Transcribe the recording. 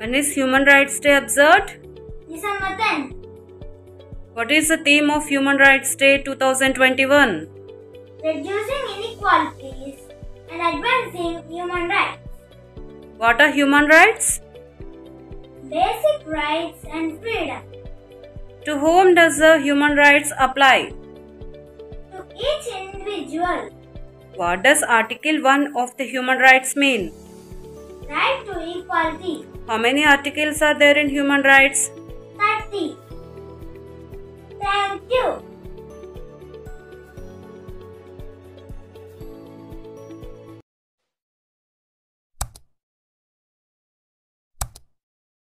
When is Human Rights Day observed? December 10th. What is the theme of Human Rights Day 2021? Reducing inequalities and advancing human rights. What are human rights? Basic rights and freedom. To whom does the human rights apply? To each individual. What does Article 1 of the Human Rights mean? Right to equality. How many articles are there in human rights? 30. Thank you.